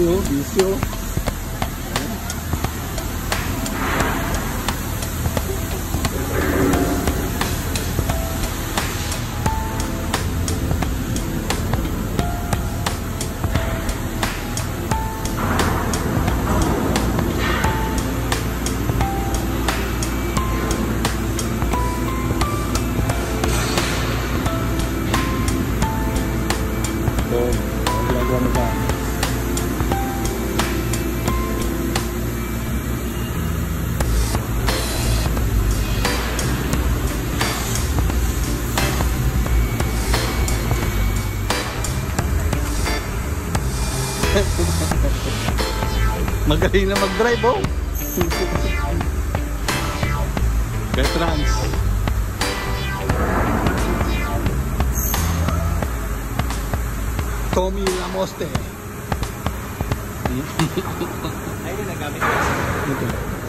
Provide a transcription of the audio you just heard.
Busy oh. So, ginagawa mo ba? Magaling na mag-drive oh. Veterans. Tommy Lamoste. Ay, nagamit ko. Ito.